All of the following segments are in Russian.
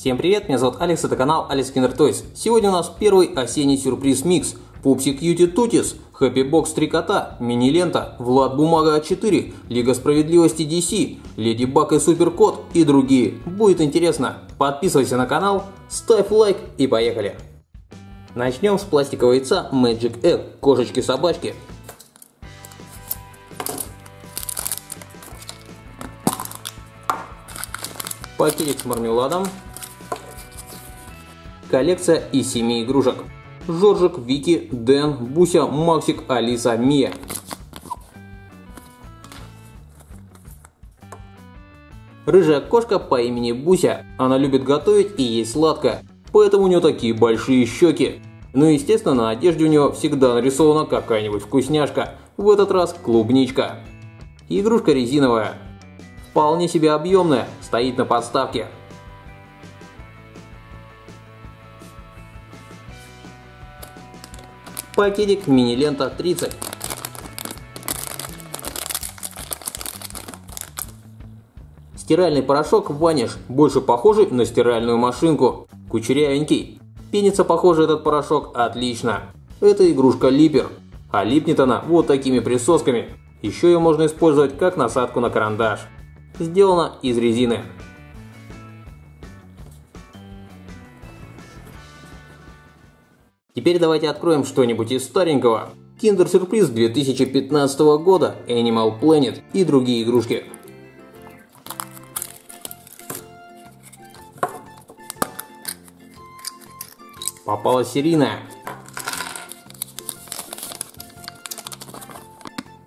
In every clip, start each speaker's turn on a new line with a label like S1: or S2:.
S1: Всем привет, меня зовут Алекс, это канал Alex Kinder Toys. Сегодня у нас первый осенний сюрприз микс. Пупси Кьюти Тутис, Хэппи Бокс 3 кота, мини-лента, Влад Бумага А4, Лига Справедливости DC, Леди Баг и Супер Кот и другие. Будет интересно. Подписывайся на канал, ставь лайк и поехали. Начнем с пластикового яйца Magic Egg, кошечки-собачки. Пакетик с мармеладом, Коллекция из семи игрушек. Жоржик, Вики, Дэн, Буся, Максик, Алиса, Мия. Рыжая кошка по имени Буся. Она любит готовить и есть сладкое, поэтому у нее такие большие щеки. Ну и естественно на одежде у нее всегда нарисована какая-нибудь вкусняшка. В этот раз клубничка. Игрушка резиновая. Вполне себе объемная, стоит на подставке. Пакетик мини-лента 30. Стиральный порошок Ваниш, больше похожий на стиральную машинку. Кучерявенький. Пенится, похоже, этот порошок отлично. Это игрушка Липер. А липнет она вот такими присосками. Еще ее можно использовать как насадку на карандаш. Сделана из резины. Теперь давайте откроем что-нибудь из старенького. Kinder Surprise 2015 года, Animal Planet и другие игрушки. Попала серийная.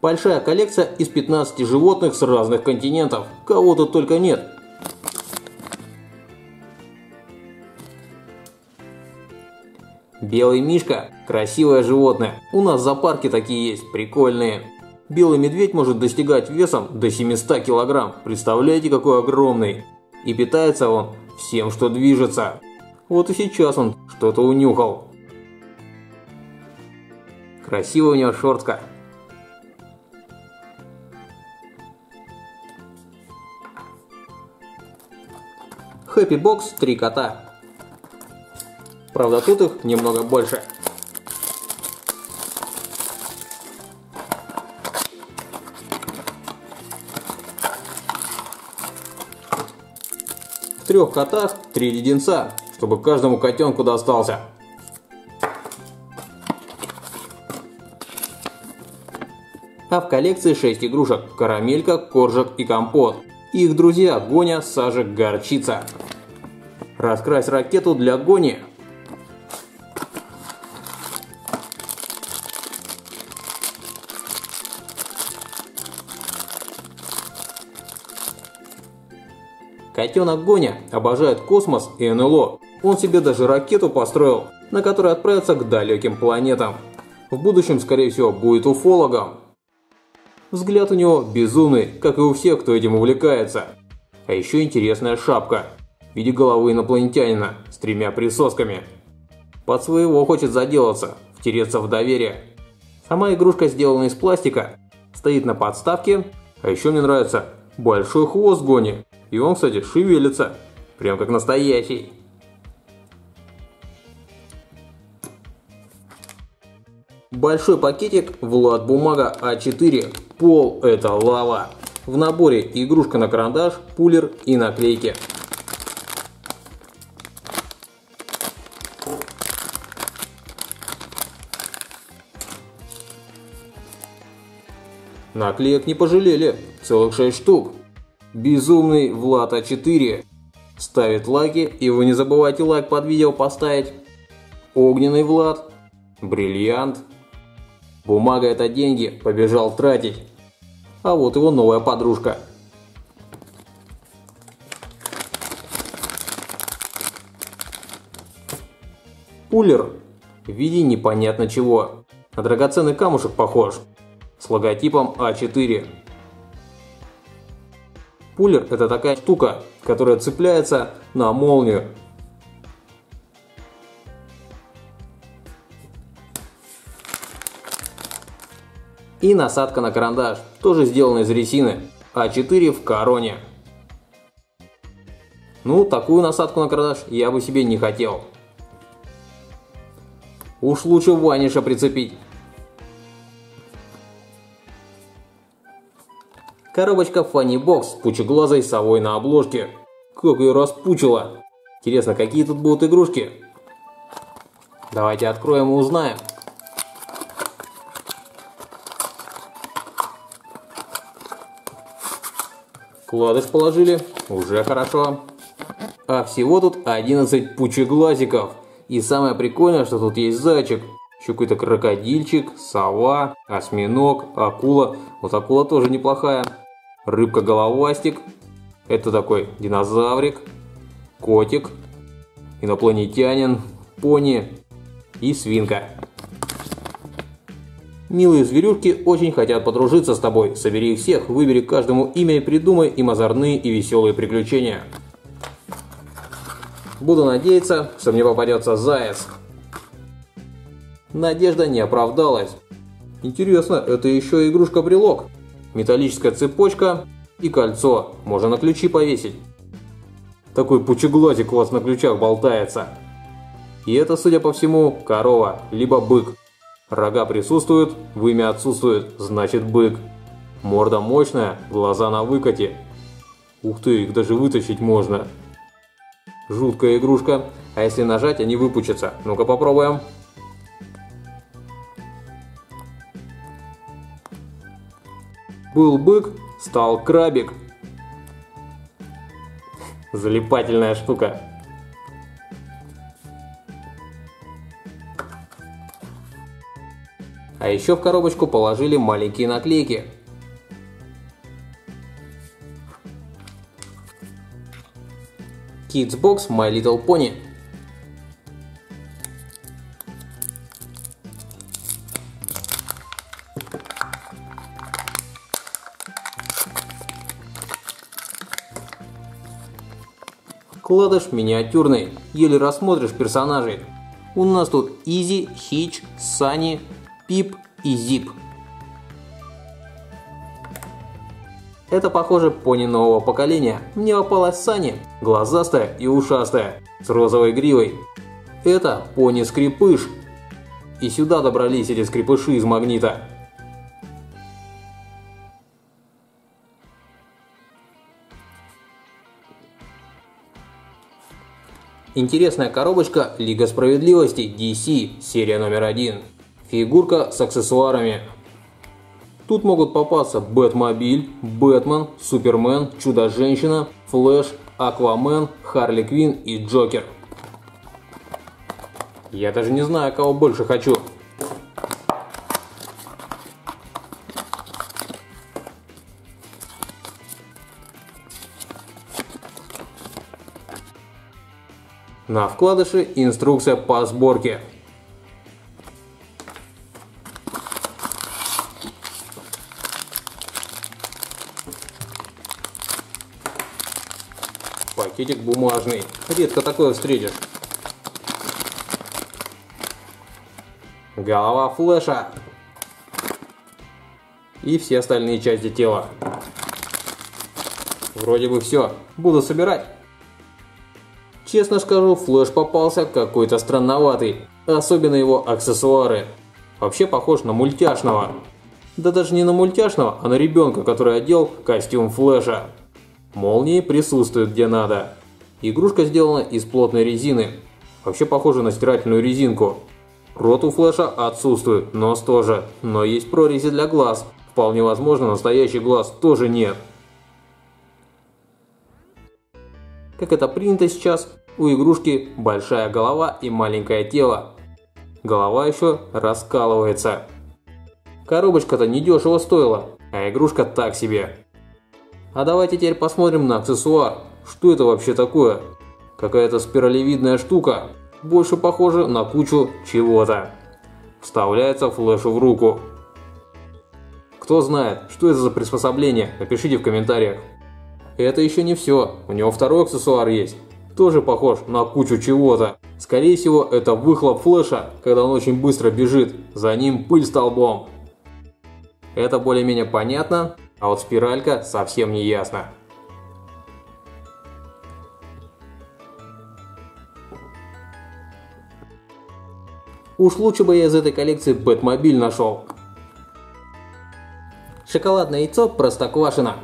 S1: Большая коллекция из 15 животных с разных континентов. Кого тут только нет. Белый мишка – красивое животное. У нас в зоопарке такие есть, прикольные. Белый медведь может достигать весом до 700 килограмм. Представляете, какой огромный. И питается он всем, что движется. Вот и сейчас он что-то унюхал. Красивая у него шортка. Хэппи Бокс, три кота. Правда, тут их немного больше. В трех котах три леденца, чтобы каждому котенку достался. А в коллекции 6 игрушек – карамелька, коржик и компот. Их друзья – Гоня, Сажик, Горчица. Раскрась ракету для Гони – Котенок Гоня обожает космос и НЛО. Он себе даже ракету построил, на которой отправится к далеким планетам. В будущем, скорее всего, будет уфологом. Взгляд у него безумный, как и у всех, кто этим увлекается. А еще интересная шапка в виде головы инопланетянина с тремя присосками. Под своего хочет заделаться, втереться в доверие. Сама игрушка сделана из пластика, стоит на подставке, а еще мне нравится большой хвост Гони и он, кстати, шевелится. Прям как настоящий. Большой пакетик Влад Бумага А4. Пол это лава. В наборе игрушка на карандаш, пулер и наклейки. Наклеек не пожалели, целых 6 штук. Безумный Влад А4 ставит лайки, и вы не забывайте лайк под видео поставить. Огненный Влад, бриллиант. Бумага это деньги, побежал тратить. А вот его новая подружка. Пулер в виде непонятно чего. На драгоценный камушек похож. С логотипом А4. Пулер – это такая штука, которая цепляется на молнию. И насадка на карандаш, тоже сделана из резины, А4 в короне. Ну, такую насадку на карандаш я бы себе не хотел. Уж лучше Ваниша прицепить. Коробочка Funny Box с пучеглазой совой на обложке. Как ее распучило. Интересно, какие тут будут игрушки? Давайте откроем и узнаем. Кладыш положили, уже хорошо. А всего тут 11 пучеглазиков. И самое прикольное, что тут есть зайчик. Еще какой-то крокодильчик, сова, осьминог, акула. Вот акула тоже неплохая. Рыбка-головастик. Это такой динозаврик. Котик. Инопланетянин. Пони. И свинка. Милые зверюшки очень хотят подружиться с тобой. Собери их всех, выбери каждому имя и придумай им озорные и веселые приключения. Буду надеяться, что мне попадется заяц. Надежда не оправдалась. Интересно, это еще игрушка-брелок. Металлическая цепочка и кольцо. Можно на ключи повесить. Такой пучеглазик у вас на ключах болтается. И это, судя по всему, корова, либо бык. Рога присутствуют, вымя отсутствует, значит бык. Морда мощная, глаза на выкате. Ух ты, их даже вытащить можно. Жуткая игрушка. А если нажать, они выпучатся. Ну-ка попробуем. Был бык, стал крабик. Залипательная штука. А еще в коробочку положили маленькие наклейки. Kids Box My Little Pony. Вкладыш миниатюрный, еле рассмотришь персонажей. У нас тут Изи, Хич, Сани, Пип и Зип. Это, похоже, пони нового поколения. Мне попалась Сани, глазастая и ушастая, с розовой гривой. Это пони-скрипыш. И сюда добрались эти скрипыши из магнита. Интересная коробочка Лига Справедливости DC, серия номер один. Фигурка с аксессуарами. Тут могут попасться Бэтмобиль, Бэтмен, Супермен, Чудо-женщина, Флэш, Аквамен, Харли Квин и Джокер. Я даже не знаю, кого больше хочу. На вкладыше инструкция по сборке. Пакетик бумажный. Редко такое встретишь. Голова флеша. И все остальные части тела. Вроде бы все. Буду собирать. Честно скажу, флэш попался какой-то странноватый, особенно его аксессуары. Вообще похож на мультяшного. Да даже не на мультяшного, а на ребенка, который одел костюм флэша. Молнии присутствуют где надо. Игрушка сделана из плотной резины. Вообще похожа на стирательную резинку. Рот у флэша отсутствует, нос тоже, но есть прорези для глаз. Вполне возможно, настоящий глаз тоже нет. Как это принято сейчас, у игрушки большая голова и маленькое тело. Голова еще раскалывается. Коробочка-то недешево стоила, а игрушка так себе. А давайте теперь посмотрим на аксессуар. Что это вообще такое? Какая-то спиралевидная штука. Больше похоже на кучу чего-то. Вставляется флешу в руку. Кто знает, что это за приспособление, напишите в комментариях. Это еще не все, у него второй аксессуар есть тоже похож на кучу чего-то. Скорее всего, это выхлоп флеша, когда он очень быстро бежит, за ним пыль столбом. Это более-менее понятно, а вот спиралька совсем не ясно. Уж лучше бы я из этой коллекции Бэтмобиль нашел. Шоколадное яйцо Простоквашино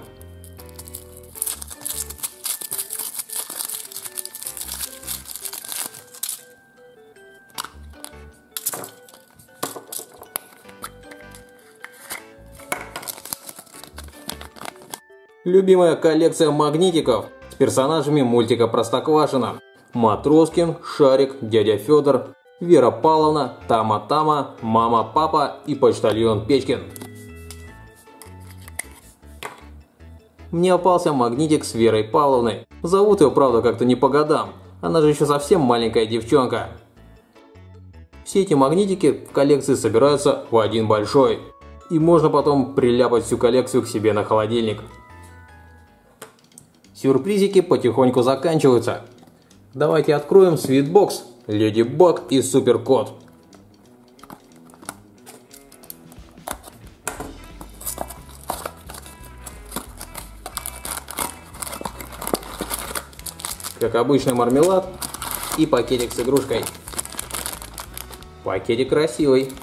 S1: Любимая коллекция магнитиков с персонажами мультика Простоквашино. Матроскин, Шарик, Дядя Федор, Вера Павловна, Тама-Тама, Мама-Папа и почтальон Печкин. Мне опался магнитик с Верой Павловной. Зовут ее, правда, как-то не по годам. Она же еще совсем маленькая девчонка. Все эти магнитики в коллекции собираются в один большой. И можно потом приляпать всю коллекцию к себе на холодильник. Сюрпризики потихоньку заканчиваются. Давайте откроем свитбокс, Леди Баг и Супер Кот. Как обычно мармелад и пакетик с игрушкой. Пакетик красивый.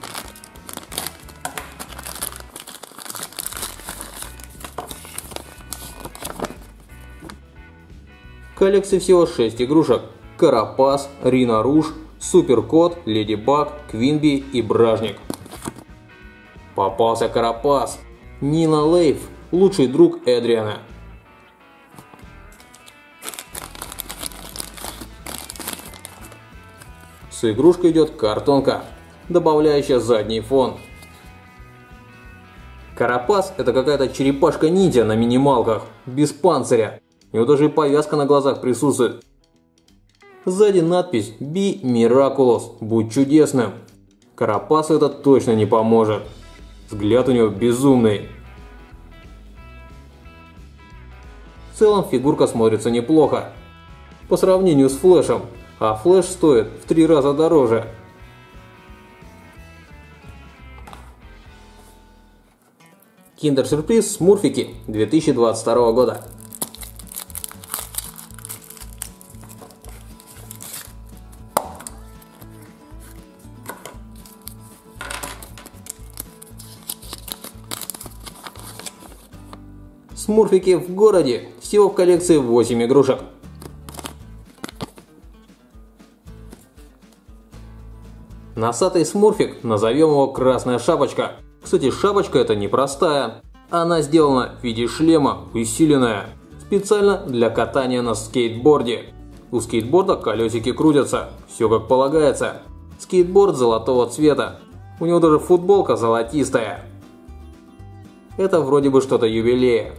S1: Коллекции всего 6 игрушек. Карапас, Рина Руж, Суперкот, Леди Баг, Квинби и Бражник. Попался Карапас. Нина Лейф, лучший друг Эдриана. С игрушкой идет картонка, добавляющая задний фон. Карапас – это какая-то черепашка-ниндзя на минималках, без панциря. У него даже и повязка на глазах присутствует. Сзади надпись «Be Miraculous» – «Будь чудесным». Карапасу это точно не поможет. Взгляд у него безумный. В целом фигурка смотрится неплохо. По сравнению с флешем, а флеш стоит в три раза дороже. Киндер-сюрприз Смурфики 2022 года. Смурфики в городе. Всего в коллекции 8 игрушек. Носатый смурфик, назовем его Красная Шапочка. Кстати, шапочка это непростая. Она сделана в виде шлема, усиленная. Специально для катания на скейтборде. У скейтборда колесики крутятся, все как полагается. Скейтборд золотого цвета. У него даже футболка золотистая. Это вроде бы что-то юбилея.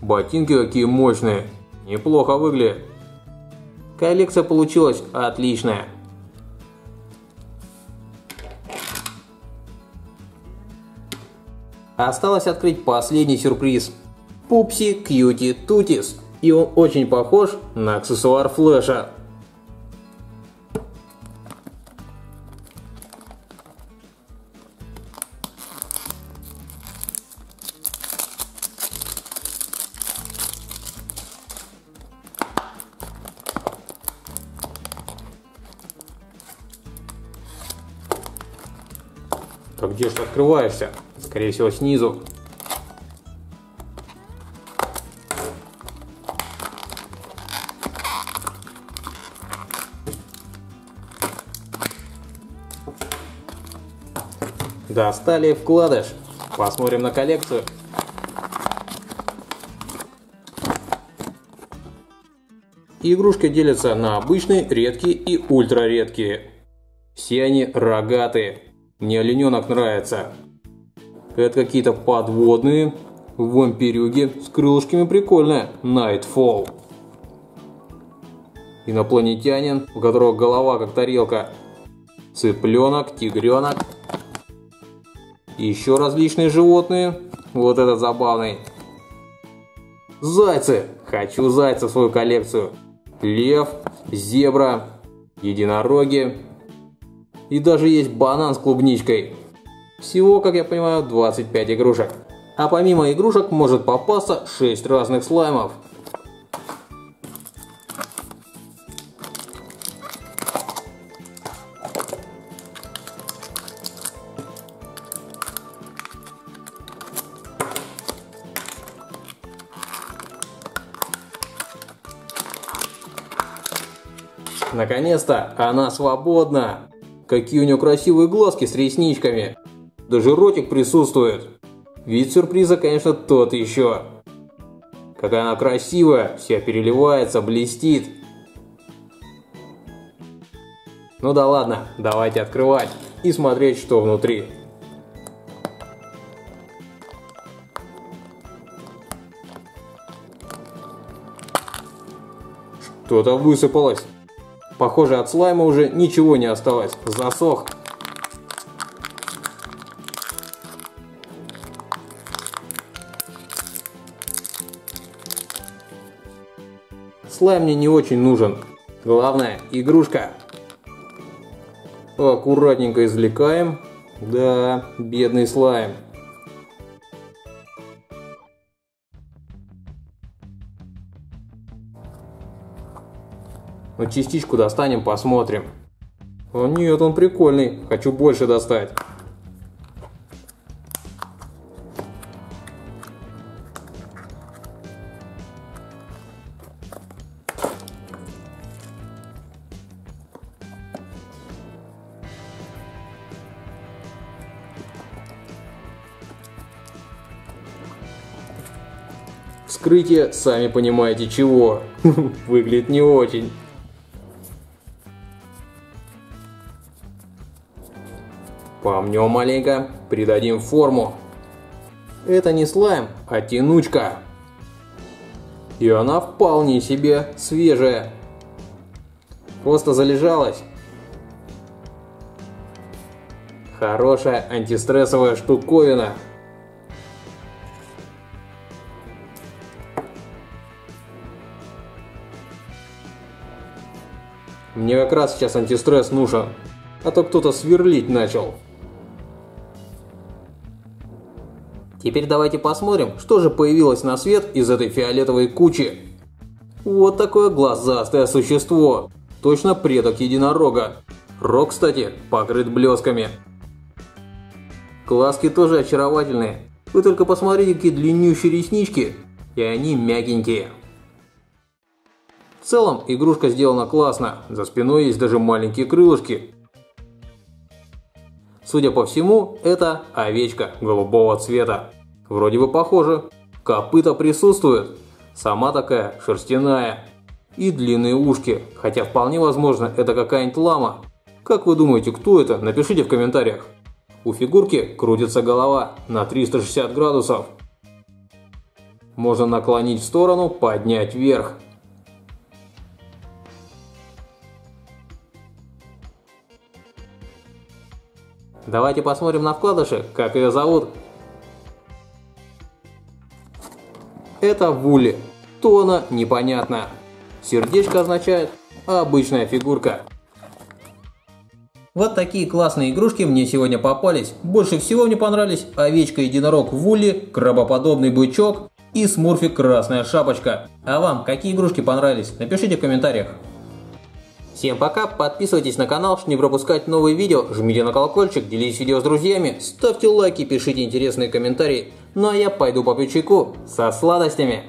S1: Ботинки какие мощные. Неплохо выглядят. Коллекция получилась отличная. Осталось открыть последний сюрприз. Пупси Кьюти Тутис. И он очень похож на аксессуар Флэша. Так где же открываешься? Скорее всего снизу. Достали вкладыш. Посмотрим на коллекцию. Игрушки делятся на обычные, редкие и ультраредкие. Все они рогатые. Мне олененок нравится. Это какие-то подводные. Вампирюги с крылышками прикольные. Nightfall. Инопланетянин, у которого голова как тарелка. Цыпленок, тигренок. Еще различные животные. Вот этот забавный. Зайцы. Хочу зайца в свою коллекцию. Лев, зебра, единороги, и даже есть банан с клубничкой. Всего, как я понимаю, 25 игрушек. А помимо игрушек может попасться 6 разных слаймов. Наконец-то она свободна! Какие у нее красивые глазки с ресничками. Даже ротик присутствует. Вид сюрприза, конечно, тот еще. Какая она красивая, вся переливается, блестит. Ну да ладно, давайте открывать и смотреть, что внутри. Что-то высыпалось. Похоже, от слайма уже ничего не осталось. Засох. Слайм мне не очень нужен. Главное, игрушка. Аккуратненько извлекаем. Да, бедный слайм. Ну, частичку достанем, посмотрим. О нет, он прикольный. Хочу больше достать. Вскрытие, сами понимаете чего. Выглядит не очень. Помнем маленько, придадим форму. Это не слайм, а тянучка. И она вполне себе свежая. Просто залежалась. Хорошая антистрессовая штуковина. Мне как раз сейчас антистресс нужен, а то кто-то сверлить начал. Теперь давайте посмотрим, что же появилось на свет из этой фиолетовой кучи. Вот такое глазастое существо. Точно предок единорога. Рог, кстати, покрыт блесками. Глазки тоже очаровательные. Вы только посмотрите, какие длиннющие реснички. И они мягенькие. В целом, игрушка сделана классно. За спиной есть даже маленькие крылышки. Судя по всему, это овечка голубого цвета. Вроде бы похоже. Копыта присутствует. Сама такая шерстяная. И длинные ушки, хотя вполне возможно это какая-нибудь лама. Как вы думаете, кто это? Напишите в комментариях. У фигурки крутится голова на 360 градусов. Можно наклонить в сторону, поднять вверх. Давайте посмотрим на вкладыши, как ее зовут. Это Вули. Тона непонятно. Сердечко означает обычная фигурка. Вот такие классные игрушки мне сегодня попались. Больше всего мне понравились овечка-единорог Вули, крабоподобный бычок и смурфик Красная Шапочка. А вам какие игрушки понравились? Напишите в комментариях. Всем пока, подписывайтесь на канал, чтобы не пропускать новые видео, жмите на колокольчик, делитесь видео с друзьями, ставьте лайки, пишите интересные комментарии. Ну а я пойду по чайку со сладостями.